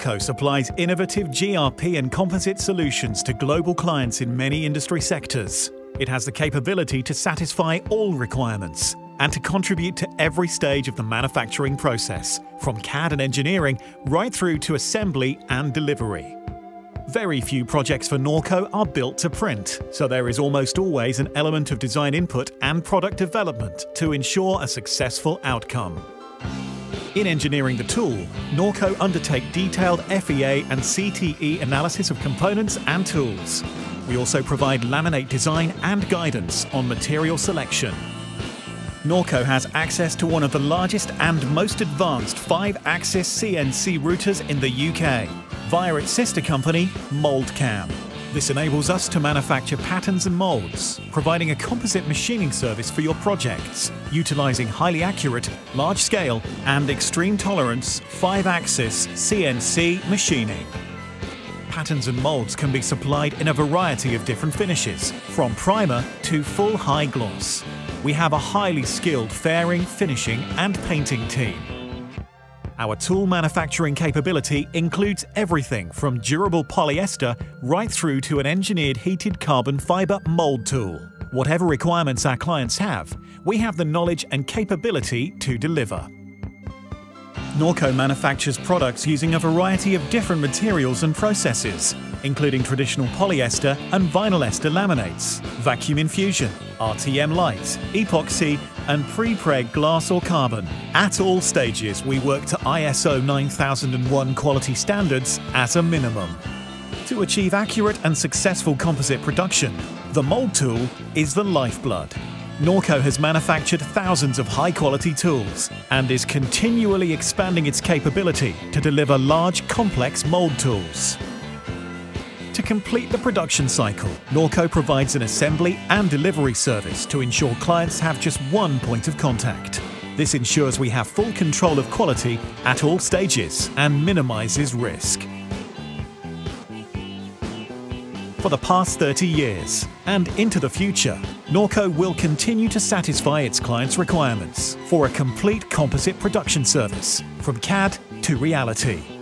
Norco supplies innovative GRP and composite solutions to global clients in many industry sectors. It has the capability to satisfy all requirements and to contribute to every stage of the manufacturing process, from CAD and engineering right through to assembly and delivery. Very few projects for Norco are built to print, so there is almost always an element of design input and product development to ensure a successful outcome. In engineering the tool, Norco undertake detailed FEA and CTE analysis of components and tools. We also provide laminate design and guidance on material selection. Norco has access to one of the largest and most advanced 5-axis CNC routers in the UK via its sister company, Mouldcam. This enables us to manufacture patterns and molds, providing a composite machining service for your projects, utilizing highly accurate, large-scale and extreme tolerance 5-axis CNC machining. Patterns and molds can be supplied in a variety of different finishes, from primer to full high gloss. We have a highly skilled fairing, finishing and painting team our tool manufacturing capability includes everything from durable polyester right through to an engineered heated carbon fiber mold tool. Whatever requirements our clients have, we have the knowledge and capability to deliver. Norco manufactures products using a variety of different materials and processes, including traditional polyester and vinyl ester laminates, vacuum infusion, RTM light, epoxy, and pre-preg glass or carbon. At all stages, we work to ISO 9001 quality standards at a minimum. To achieve accurate and successful composite production, the mold tool is the lifeblood. Norco has manufactured thousands of high-quality tools and is continually expanding its capability to deliver large, complex mold tools. To complete the production cycle, Norco provides an assembly and delivery service to ensure clients have just one point of contact. This ensures we have full control of quality at all stages and minimises risk. for the past 30 years. And into the future, Norco will continue to satisfy its clients' requirements for a complete composite production service, from CAD to reality.